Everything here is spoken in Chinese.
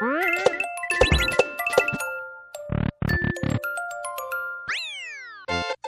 嗯。